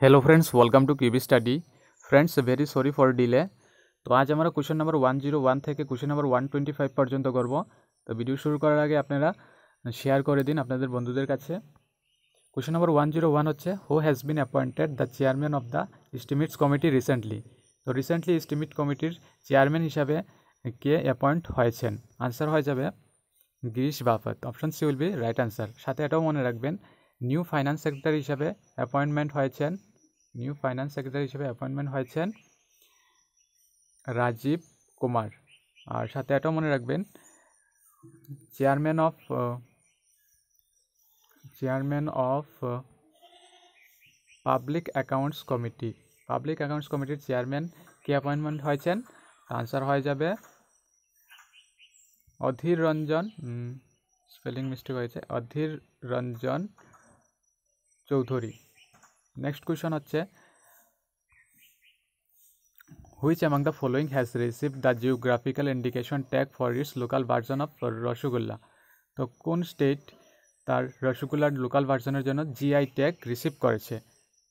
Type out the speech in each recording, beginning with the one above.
hello friends welcome to QB study friends very sorry for delay তো আজ আমরা question number one zero one থেকে question number one twenty five পর্যন্ত করব তো ভিডিও শুরু করার আগে আপনারা শেয়ার করে দিন আপনাদের বন্ধুদের কাছে question number one zero one হচ্ছে who has been appointed the chairman of the estimates committee recently তো রিসেন্টলি ইস্টিমেট কমিটির চেয়ারম্যান হিসাবে কে অ্যাপয়েন্ট হয়েছেন আনসার হয়ে যাবে Girish Bapat option C will be right answer সাথে এটাও মনে রাখবেন নিউ ফাইন্যান্স সেক্রেটারি হিসাবে অ্যাপয়েন্টমেন্ট হয়েছেন নিউ ফাইন্যান্স সেক্রেটারি হিসেবে অ্যাপয়েন্টমেন্ট হয়েছেন রাজীব কুমার। আর সাথে এটাও মনে রাখবেন, chairman of chairman of public accounts committee. Public accounts কমিটির চেয়ারম্যান কে অ্যাপয়েন্টমেন্ট হয়েছেন? আনসার হয়ে যাবে অধীর রঞ্জন স্পেলিং মিস্টেক হয়েছে, অধীর রঞ্জন চৌধুরী। নেক্সট কোয়েশন হচ্ছে which among the following has receive the geographical indication tag for its local version of rasgulla তো কোন state তার রসগোল্লার লোকাল ভার্জনের জন্য জিআই ট্যাগ রিসিভ করেছে?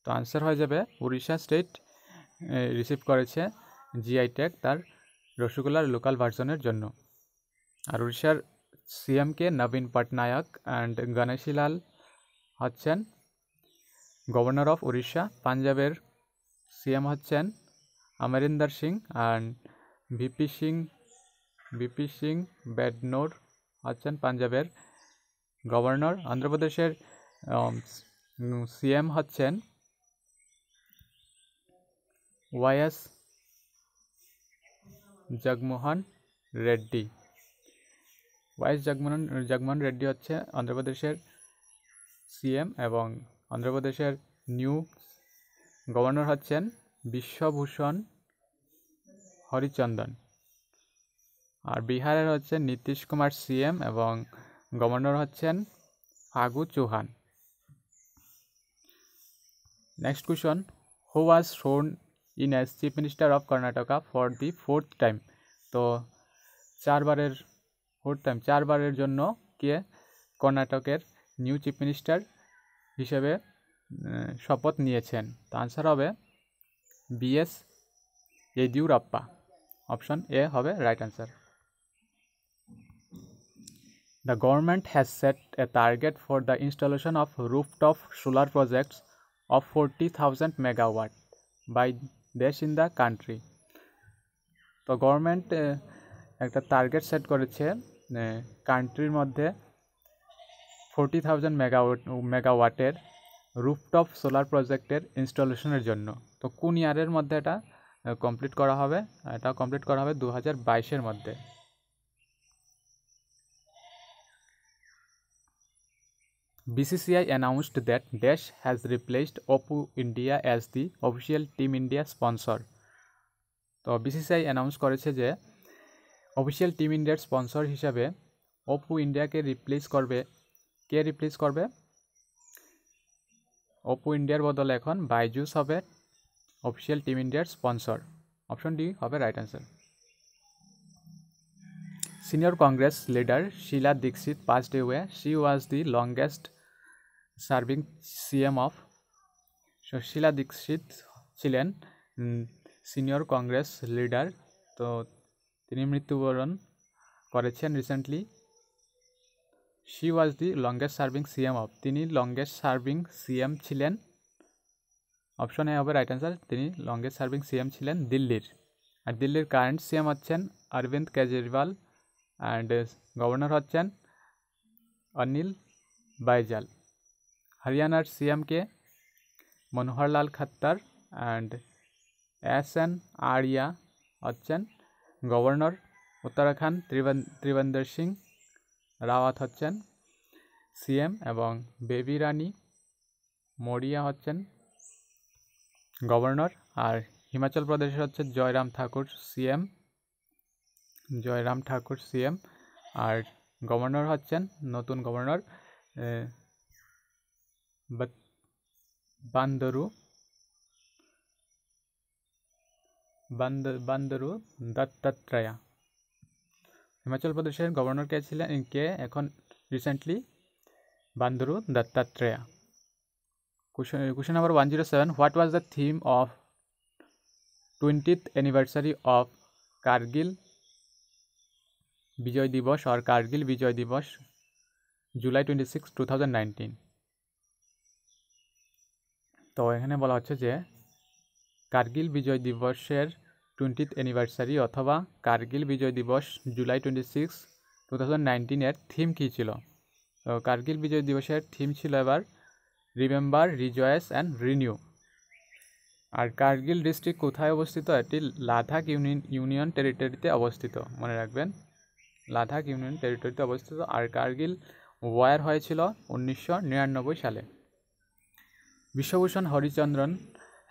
তো আনসার হয়ে যাবে, উড়িষ্যা স্টেট রিসিভ করেছে জিআই ট্যাগ তার রসগোল্লার লোকাল ভার্জনের জন্য। আর উড়িষ্যার সিএমকে নবীন পটনায়ক অ্যান্ড গণেশীলাল হচ্ছেন গভর্নর অফ উড়িষ্যা, পাঞ্জাবের সিএম হচ্ছেন Amarinder Singh and VP Singh VP Singh Badnore হচ্ছেন পাঞ্জাবের গভর্নর। অন্ধ্রপ্রদেশের সিএম হচ্ছেন ওয়াইএস জগমোহন রেড্ডি। ওয়াইএস জগমোহন জগমোহন রেড্ডি হচ্ছে অন্ধ্রপ্রদেশের সিএম এবং অন্ধ্রপ্রদেশের নিউ গভর্নর হচ্ছেন বিশ্বভূষণ হরিচন্দন। আর বিহারের হচ্ছে নীতিশ কুমার সিএম এবং গভর্নর হচ্ছেন Phagu Chauhan. Next question who was sworn in as chief minister of Karnataka for the fourth time তো চারবারের ফোর্থ টাইম চারবারের জন্য কে কর্ণাটকের নিউ চিফ মিনিস্টার হিসেবে শপথ নিয়েছেন। তো আনসার হবে বিএস ইয়েদিউরাপ্পা অপশন এ হবে right answer the government has set a target for the installation of rooftop solar projects of forty thousand megawatt by দেশ ইন দ্য কান্ট্রি তো গভর্নমেন্ট একটা target set করেছে কান্ট্রির মধ্যে ফোরটি থাউজেন্ড মেগাওয়াট মেগাওয়াটের rooftop solar প্রজেক্টের ইনস্টলেশনের জন্য। তো কোন ইয়ারের মধ্যে এটা কমপ্লিট করা হবে? এটা কমপ্লিট করা হবে দু হাজার বাইশের মধ্যে। BCCI announced that Dash has replaced Oppo India as the official Team India sponsor. তো বিসিসিআই অ্যানাউন্স করেছে যে অফিসিয়াল টিম ইন্ডিয়ার স্পন্সর হিসাবে ওপো ইন্ডিয়াকে রিপ্লেস করবে। কে রিপ্লেস করবে? ওপো ইন্ডিয়ার বদলে এখন বাইজুস হবে অফিসিয়াল টিম ইন্ডিয়ার স্পন্সর অপশন ডি হবে right answer senior Congress leader Sheila Dikshit passed away. She was the longest serving CM of Sheila Dikshit ছিলেন সিনিয়র কংগ্রেস লিডার তো, তিনি মৃত্যুবরণ করেছেন recently she was the longest serving CM of তিনি longest serving CM ছিলেন। Option A হবে right answer তিনি longest serving CM ছিলেন দিল্লির। আর দিল্লির কারেন্ট সিএম হচ্ছেন অরবিন্দ কেজরিওয়াল অ্যান্ড গভর্নর হচ্ছেন অনিল বাইজাল। হরিয়ানার সিএমকে Manoharlal Khattar and S N Arya হচ্ছেন গভর্নর উত্তরাখণ্ড ত্রিবেন্দ্র সিং রাওয়াত হচ্ছেন সিএম এবং বেবি রানী, মরিয়া হচ্ছেন গভর্নর আর হিমাচল প্রদেশে হচ্ছে জয়রাম ঠাকুর সিএম। জয়রাম ঠাকুর সিএম আর গভর্নর হচ্ছেন নতুন গভর্নর বান্দরু বান্দরু দত্তাত্রেয়া। হিমাচল প্রদেশের গভর্নর কে ছিলেন কে, এখন recently Bandaru Dattatreya. Question question number 107 what was the theme of 20th anniversary of kargil Vijay Diwas or Kargil Vijay Diwas July twenty six two thousand nineteen তো এখানে বলা হচ্ছে যে কার্গিল বিজয় দিবসের টোয়েন্টিথ অ্যানিভার্সারি অথবা Kargil Vijay Diwas, July twenty six two thousand নাইনটিনের theme কী ছিল? তো কার্গিল বিজয় দিবসের থিম ছিল এবার রিমেম্বার রিজয়েস অ্যান্ড রিনিউ আর কার্গিল ডিস্ট্রিক্ট কোথায় অবস্থিত? এটি লাদাখ ইউনিয়ন ইউনিয়ন টেরিটরিতে অবস্থিত। মনে রাখবেন, লাদাখ ইউনিয়ন টেরিটরিতে অবস্থিত। আর কার্গিল ওয়ার হয়েছিল উনিশশো নিরানব্বই সালে। Biswabhusan Harichandan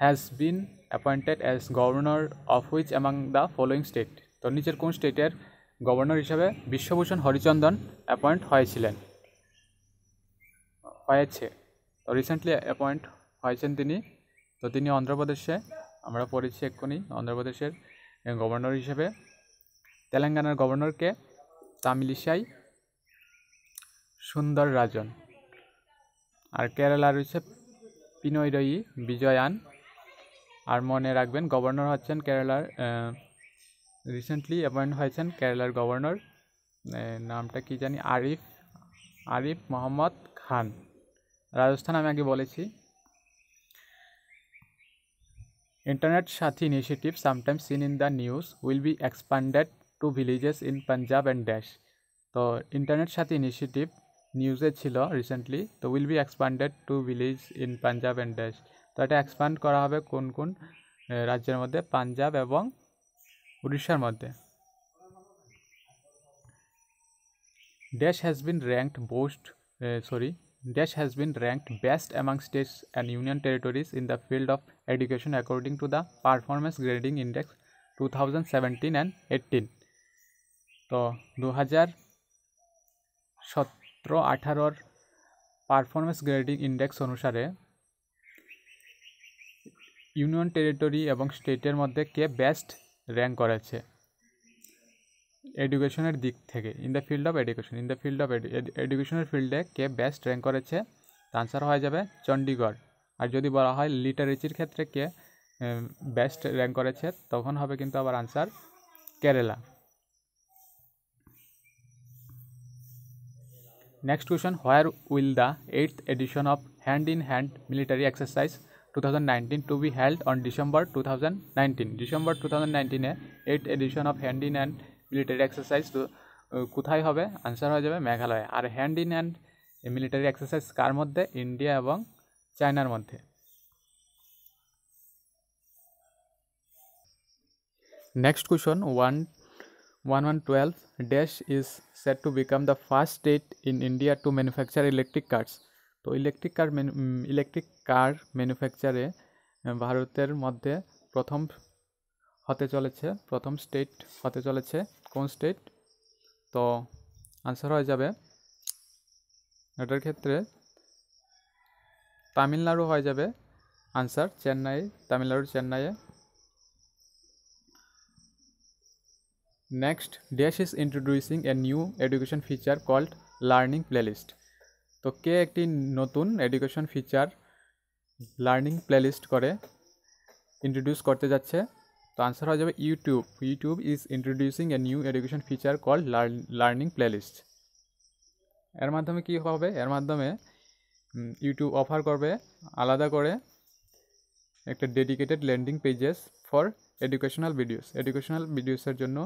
has been appointed as governor of which among the following state তো নিচের কোন স্টেটের গভর্নর হিসাবে বিশ্বভূষণ হরিচন্দন অ্যাপয়েন্ট হয়েছিলেন? হয়েছে। তো রিসেন্টলি অ্যাপয়েন্ট হয়েছেন তিনি। তো তিনি অন্ধ্রপ্রদেশে, আমরা পড়েছি এক্ষুনি, অন্ধ্রপ্রদেশের গভর্নর হিসেবে। তেলেঙ্গানার গভর্নরকে তামিলিসাই সুন্দর রাজন আর কেরালা রয়েছে পিনৈরয়ী বিজয়ান। আর মনে রাখবেন গভর্নর হচ্ছেন কেরালার রিসেন্টলি অ্যাপয়েন্ট হয়েছেন কেরালার গভর্নর নামটা কি জানি, আরিফ আরিফ মোহাম্মদ খান। রাজস্থান আমি আগে বলেছি। Internet Saathi initiative sometimes seen in the news will be expanded to villages in Punjab and dash তো ইন্টারনেট সাথী ইনিশিয়েটিভ নিউজে ছিল রিসেন্টলি তো will be expanded to village in Punjab and dash তো এটা এক্সপান্ড করা হবে কোন কোন রাজ্যের মধ্যে? পাঞ্জাব এবং উড়িষ্যার মধ্যে। Dash has been ranked boost sorry dash has been ranked best among states and union territories in the field of education according to the performance grading index two thousand seventeen তো দু হাজার সতেরো আঠারোর পারফরমেন্স গ্রেডিং ইন্ডেক্স অনুসারে union territory এবং স্টেটের মধ্যে কে best rank করেছে? এডুকেশনের দিক থেকে in the field of education in the field of এডুকেশনের ফিল্ডে কে বেস্ট র্যাঙ্ক করেছে? আনসার হয়ে যাবে চণ্ডীগড় আর যদি বলা হয় লিটারেচির ক্ষেত্রে কে বেস্ট র্যাঙ্ক করেছে, তখন হবে কিন্তু আবার answer Kerala. Next question where will the eighth edition of hand in hand military exercise two thousand nineteen to be held on December two thousand nineteen December two thousand নাইনটিনে eight edition of hand in hand military exercise কোথায় হবে? Answer হয়ে যাবে মেঘালয়। আর hand in hand military exercise কার মধ্যে? India এবং চায়নার মধ্যে। Next question one one one twelve dash is set to become the first state in India to manufacture electric cars তো electric car electric car ম্যানুফ্যাকচারে ভারতের মধ্যে প্রথম হতে চলেছে, প্রথম স্টেট হতে চলেছে, কোন স্টেট তো আনসার হয়ে যাবে, এটার ক্ষেত্রে তামিলনাড়ু হয়ে যাবে আনসার চেন্নাই তামিলনাড়ু চেন্নাইয়ে। Next dash is introducing a new education feature called learning playlist তো কে একটি নতুন এডুকেশন ফিচার লার্নিং প্লেলিস্ট করে ইন্ট্রোডিউস করতে যাচ্ছে? তো আনসার হয়ে যাবে YouTube YouTube is introducing a new education feature called learning playlist এর মাধ্যমে কি হবে? এর মাধ্যমে ইউটিউব অফার করবে আলাদা করে একটা dedicated landing pages for educational videos educational ভিডিওসের জন্য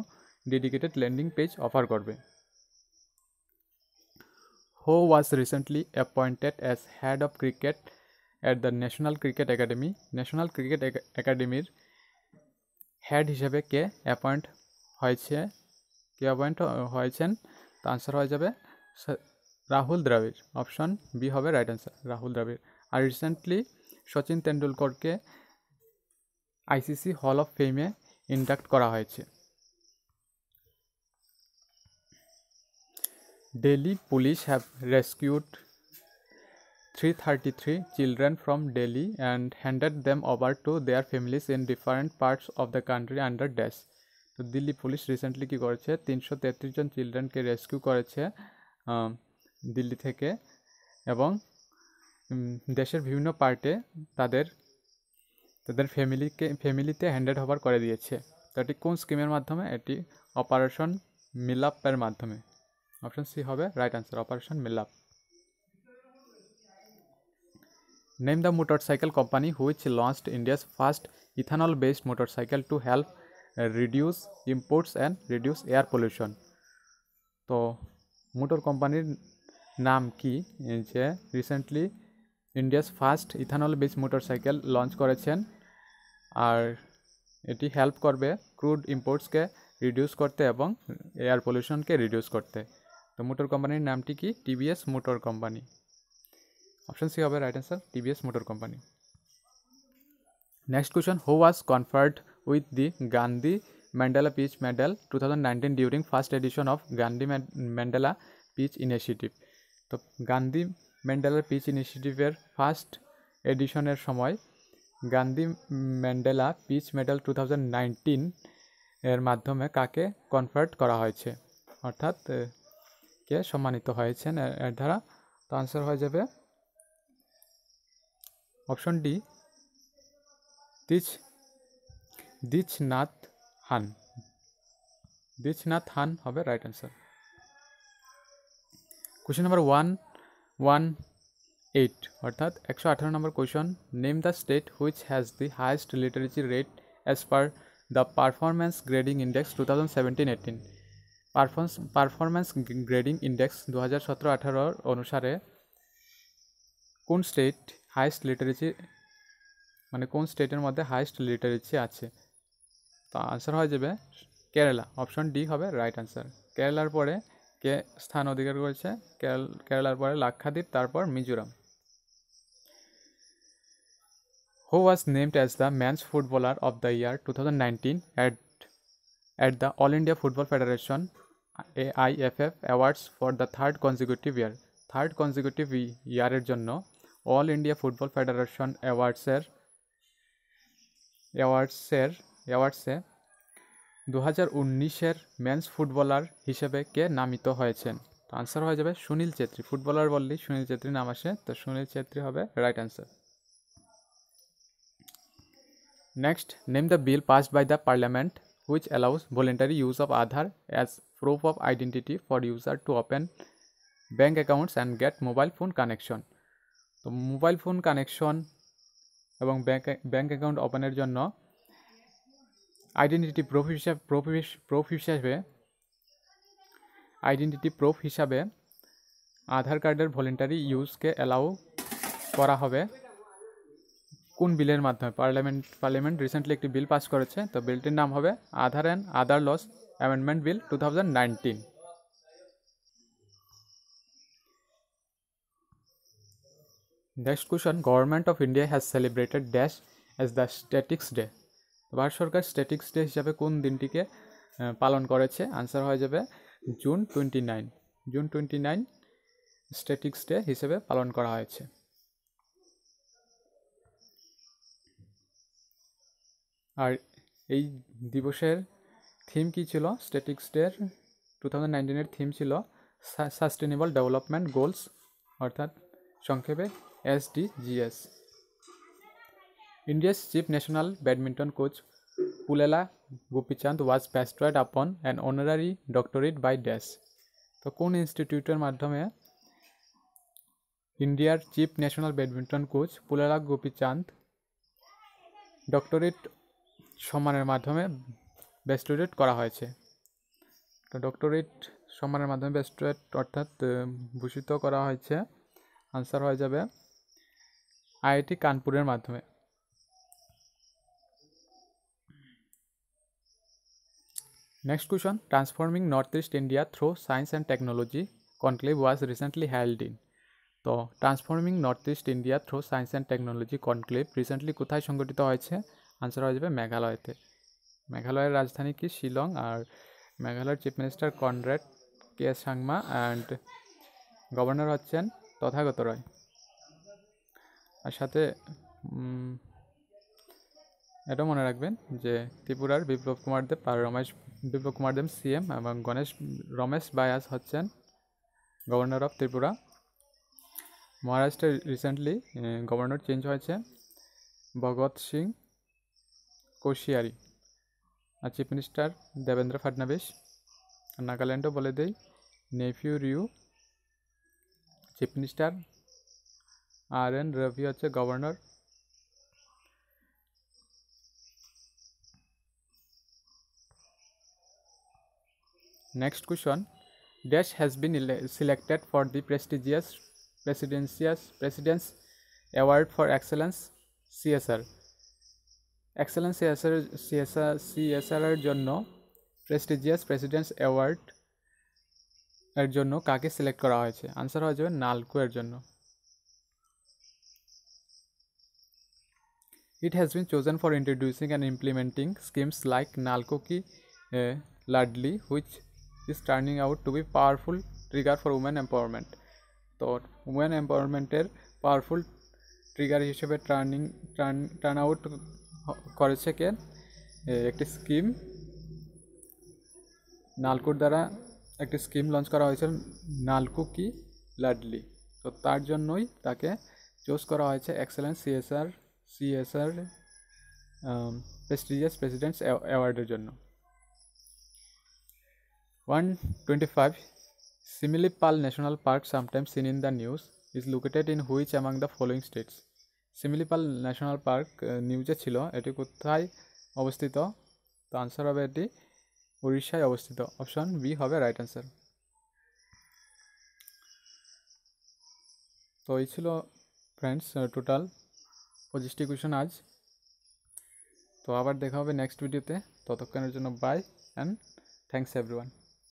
ডেডিকেটেড ল্যান্ডিং পেজ অফার করবে। Who was recently appointed as head of cricket at the national cricket academy national cricket একাডেমির হেড হিসেবে কে অ্যাপয়েন্ট হয়েছে? কে অ্যাপয়েন্ট হয়েছেন? তো আনসার হয়ে যাবে রাহুল দ্রাবিড়। অপশন বি হবে রাইট অ্যান্সার রাহুল দ্রাবিড়। আর রিসেন্টলি সচিন তেন্ডুলকরকে আইসিসি হল অফ ফেমে ইন্ডাক্ট করা হয়েছে। Delhi police have rescued 333 children from Delhi and handed them over to their families in different parts of the country under dash তো Delhi police recently কী করেছে? তিনশো তেত্রিশ জন চিলড্রেনকে rescue করেছে দিল্লি থেকে এবং দেশের বিভিন্ন পার্টে তাদের তাদের ফ্যামিলিকে ফ্যামিলিতে হ্যান্ডেড ওভার করে দিয়েছে। তো এটি কোন স্কিমের মাধ্যমে? এটি অপারেশন মিলাপের মাধ্যমে। অপশন সি হবে right answer operation Milap name the motorcycle company which launched India's first ethanol based motorcycle to help reduce imports and reduce air pollution তো মোটর কোম্পানির নাম কি? যে recently India's first ethanol base motorcycle launch করেছেন আর এটি help করবে crude ইম্পোর্টসকে reduce করতে এবং এয়ার পলিউশনকে রিডিউস করতে। তো মোটর কোম্পানির নামটি কি? TVS motor company. Option C হবে right answer TVS motor company. Next question who was conferred with the Gandhi Mandela medal two thousand nineteen during first edition of Gandhi Mandela peace initiative তো গান্ধী ম্যান্ডেলার peace ইনিশিয়েটিভের first এডিশনের সময় Gandhi Mandela peace medal two এর মাধ্যমে কাকে convert করা হয়েছে? অর্থাৎ কে সম্মানিত হয়েছেন? এর দ্বারা তো আনসার হয়ে যাবে। অপশন ডি দিচ দিচনাথ হান দিচনাথ হান হবে right answer question number one one eight অর্থাৎ একশো আঠারো নম্বর question name the state which has the highest literacy rate as per the performance grading index two thousand seventeen eighteen performance performance grading index দু হাজার সতেরো আঠারোর অনুসারে কোন state highest লিটারেচি মানে কোন স্টেটের মধ্যে হায়েস্ট লিটারেচি আছে? তো আনসার হয়ে যাবে কেরালা। অপশন ডি হবে রাইট আনসার কেরালার পরে কে স্থান অধিকার করেছে? কেরালার পরে লাক্ষাদ্বীপ, তারপর Mizoram. Who was named as the men's footballer of the year two thousand nineteen at at the all India football federation A I F F awards for the third consecutive year third consecutive ইয়ারের জন্য all India football federation অ্যাওয়ার্ডসের অ্যাওয়ার্ডসের অ্যাওয়ার্ডসে দু হাজার উনিশের men's footballer হিসেবে কে নামিত হয়েছেন? তো আনসার হয়ে যাবে সুনীল ছেত্রী। ফুটবলার বললেই সুনীল ছেত্রী নাম আসে, তো সুনীল ছেত্রী হবে right answer next name the bill passed by the parliament which allows voluntary use of Aadhaar as proof of identity for user to open bank accounts and get mobile phone connection তো mobile phone connection এবং bank bank account ওপেনের জন্য identity proof হিসাবে proof proof হিসাবে identity proof হিসাবে আধার কার্ডের voluntary ইউজকে allow করা হবে। কোন বিলের মাধ্যমে? পার্লামেন্ট পার্লামেন্ট রিসেন্টলি একটি বিল পাস করেছে। তো বিলটির নাম হবে Aadhaar and other laws amendment bill two thousand next question government of India has celebrated dash as the statistics day Bharat Sarkar statistics day হিসাবে কোন দিনটিকে পালন করেছে? আনসার হয়ে যাবে June twenty nine June twenty nine statistics day হিসেবে পালন করা হয়েছে। আর এই দিবসের থিম কী ছিল স্ট্যাটিক্স ডের টু থাউজেন্ড নাইনটিনের থিম ছিল সাস্টেনেবল ডেভেলপমেন্ট গোলস অর্থাৎ সংক্ষেপে SDGs India's chief national badminton coach Pulela Gopichand was bestowed upon an honorary doctorate by Dash. তো কোন ইনস্টিটিউটের মাধ্যমে ইন্ডিয়ার chief national badminton coach Pullela Gopichand doctorate সম্মানের মাধ্যমে বেস্টোরেট করা হয়েছে। তো ডক্টরেট সম্মানের মাধ্যমে বেস্টোরেট অর্থাৎ ভূষিত করা হয়েছে। আনসার হয়ে যাবে আইআইটি কানপুরের মাধ্যমে। Next Next question, Transforming Northeast India through Science and Technology conclave was recently held in তো transforming north east India through science and technology conclave recently কোথায় সংগঠিত হয়েছে? আনসার হয়ে যাবে মেঘালয়তে। মেঘালয়ের রাজধানী কি? শিলং। আর মেঘালয়ের chief minister Conrad K Sangma and governor হচ্ছেন তথাগত রয়। আর সাথে এটা মনে রাখবেন যে ত্রিপুরার বিপ্লব কুমার দেব আর রমেশ, বিপ্লব কুমার দেব সিএম এবং গণেশ, রমেশ বায়াস হচ্ছেন গভর্নর অফ ত্রিপুরা। মহারাষ্ট্রে রিসেন্টলি গভর্নর চেঞ্জ হয়েছে। ভগৎ সিং কোশিয়ারি আর চিফ মিনিস্টার দেবেন্দ্র ফাডনাবিস আর নাগাল্যান্ডও বলে দেই নেফিউ রিউ চিফ মিনিস্টার আর এন রবি হচ্ছে governor Next question. Dash has been ele- selected for the prestigious Presidential President's Award for Excellence CSR. excellence CSR CSR এর জন্য prestigious precedence award এর জন্য কাকে select করা হয়েছে? আনসার হয়ে যাবে নালকো এর জন্য it has been chosen for introducing and implementing schemes like NALCO কি Ladli which is turning out to be powerful trigger for women empowerment তো উমেন এম্পাওয়ারমেন্টের পাওয়ারফুল ট্রিগার হিসেবে টার্নিং টার্ন টার্ন আউট করেছে কে একটি স্কিম। নালকুর দ্বারা একটি scheme launch করা হয়েছিল নালকু কি লাডলি। তো তার জন্যই তাকে চুজ করা হয়েছে excellence CSR CSR prestigious president's অ্যাওয়ার্ডের জন্য। One twenty five, Similipal national park sometimes seen in the news, is located in which among the following states. Similipal national park নিউজে ছিল। এটি কোথায় অবস্থিত? তো আনসার হবে এটি উড়িষ্যায় অবস্থিত। অপশন বি হবে রাইট অ্যান্সার তো এই ছিল ফ্রেন্ডস টোটাল পঁচিশটি কোয়েশন আজ। তো আবার দেখা হবে নেক্সট ভিডিওতে ততক্ষণের জন্য বাই অ্যান্ড থ্যাংকস এভরিওয়ান